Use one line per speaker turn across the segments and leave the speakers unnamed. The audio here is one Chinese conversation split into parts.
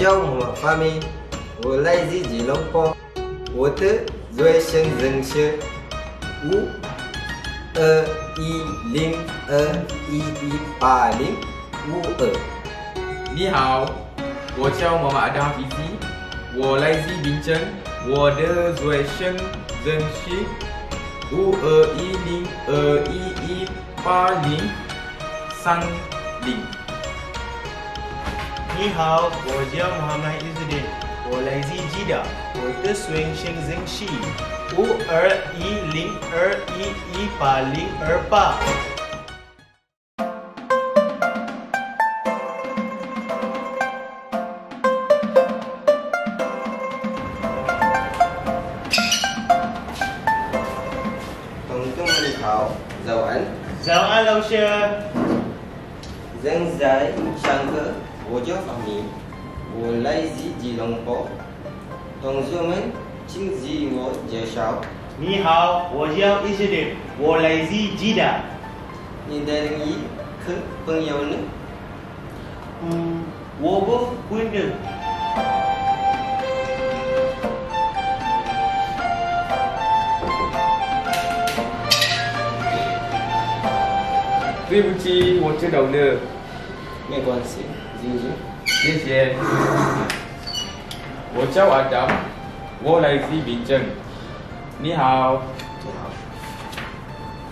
叫我发明，我来自吉隆坡，我的瑞生人是五二一零二一一八零五二。
你好，我叫妈妈阿达菲西，我来自槟城，我的瑞生人是五二一零二一一八零三零。
你好，我叫 Muhammad Izzuddin，我来自吉达，我的孙姓曾是五二一零二一一八零二八。
同学们好，早安。
早安，老师。
正在上课，我叫发明，我来自吉隆坡。同学们，请自我介绍。
你好，我叫 Izzuddin，我来自吉达。
你的一个朋友呢？
嗯，我不会的。
对不起，我知道了，
没关系，继续。
谢谢。我叫阿达，我来自民政。你好，
你好。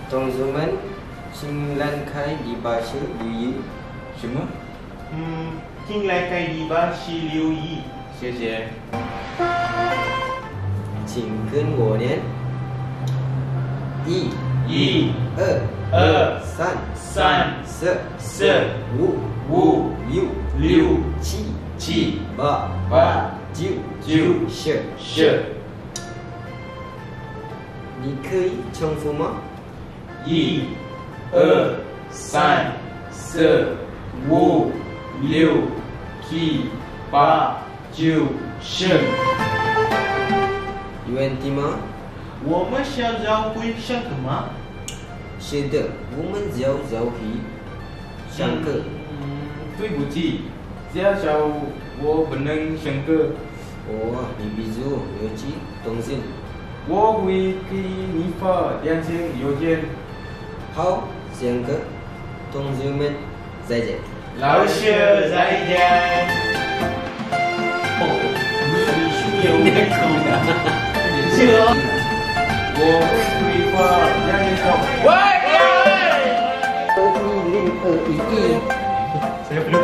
同学们，请来开第八式留意。
什么？
嗯，进来开篱笆是留意。
谢谢。
请跟我念：一、
一、
二、
二、
三、
三、
四、
四、
五、
五、
六、
六、
七、
七、
八、
八、
九、
九、
十。
十。
你可以重复吗？
一、二、三、四、五、六、七、八、九、十。
有问题吗？
我们想找会上课吗？
是的，我们要早起上课。
嗯，对不起，介绍我不能上课，
哦，你比如有几东西？
我会给你发两千邮件。
好，上课，同学们再见。
老师再见。哦，你是有点口的。这
我会发两千条。喂！
二一零二一一。
Saya perlukan bercerita.